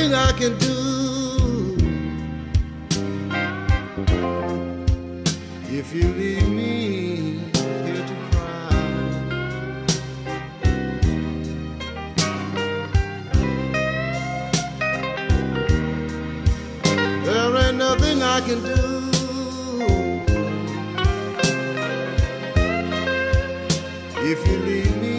nothing I can do if you leave me here to cry. There ain't nothing I can do. If you leave me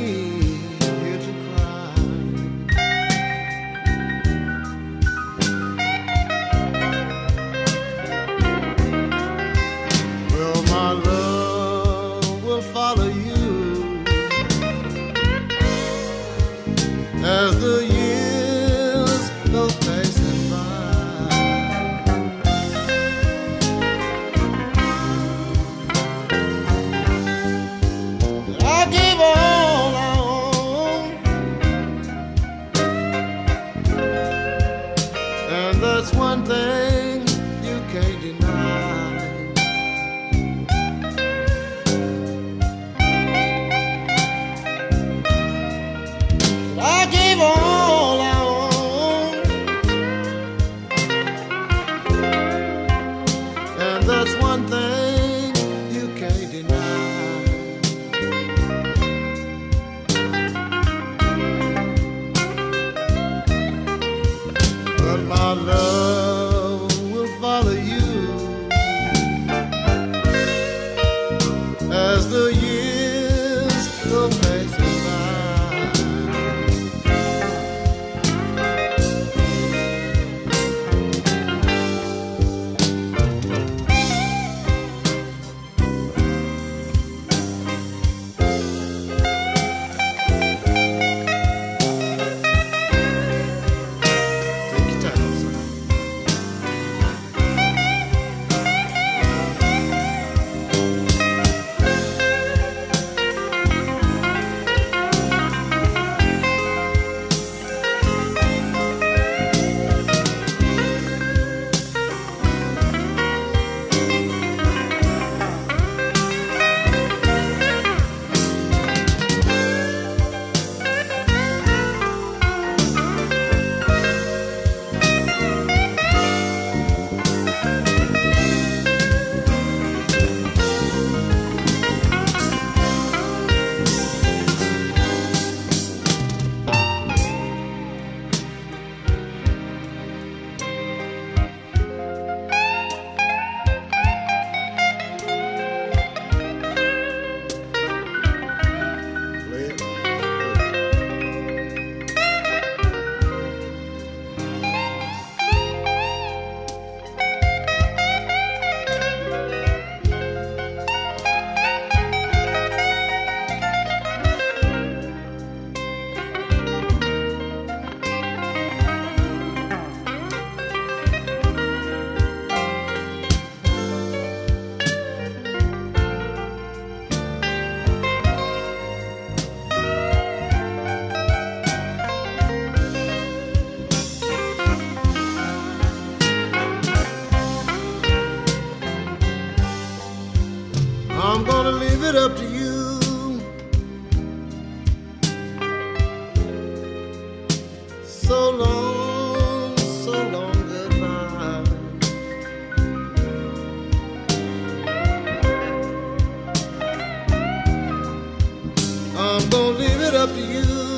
Gonna leave it up to you.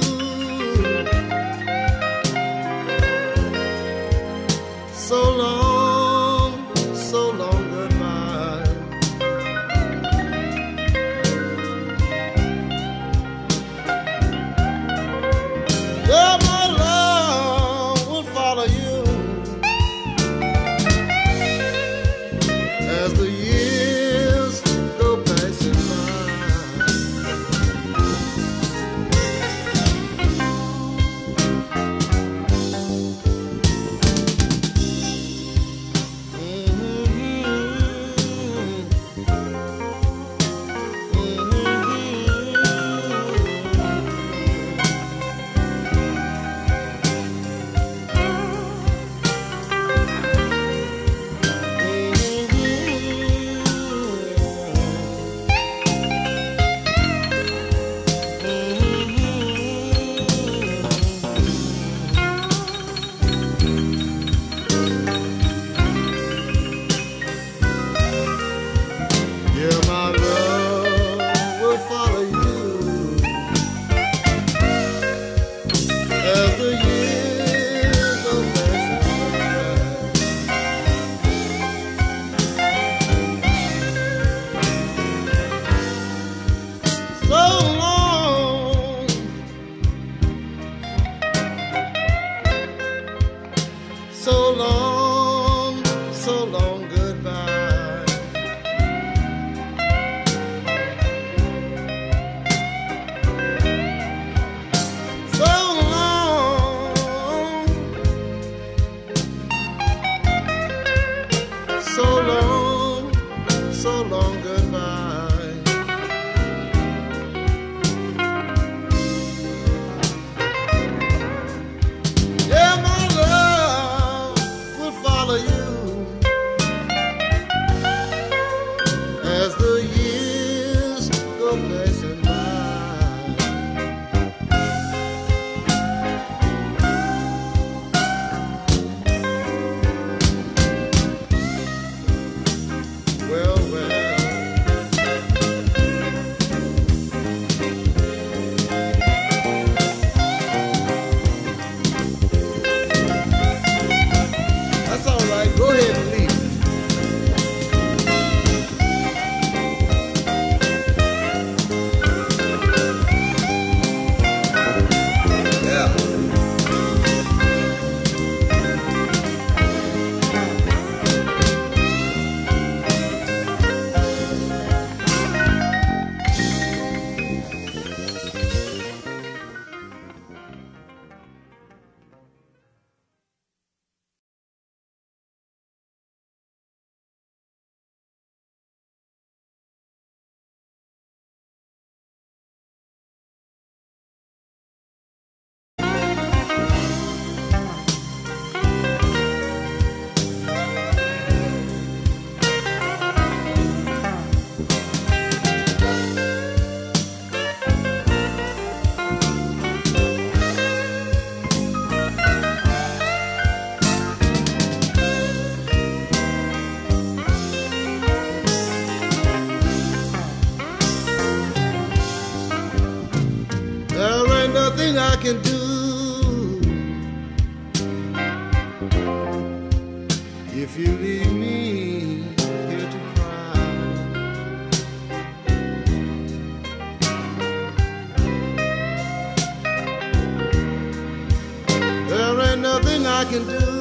open. I can do.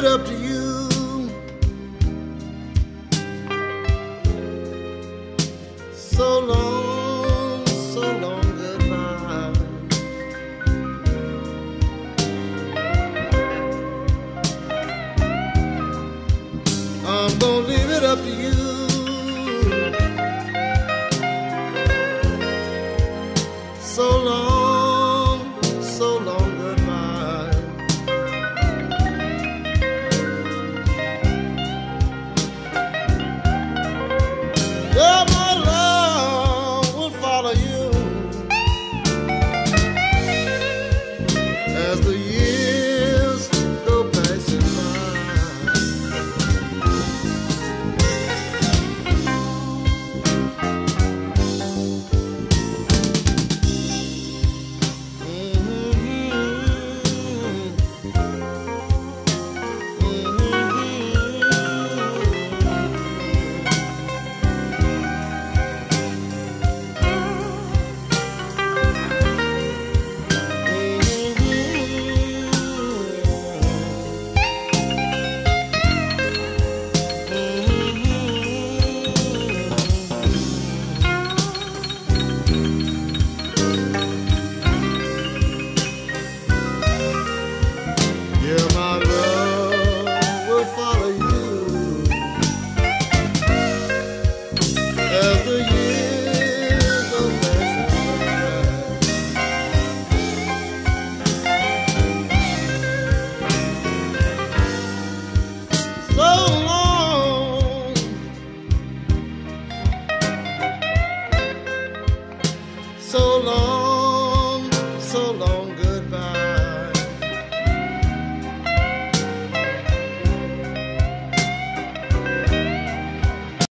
it up to you. So long, so long goodbye. I'm gonna leave it up to you.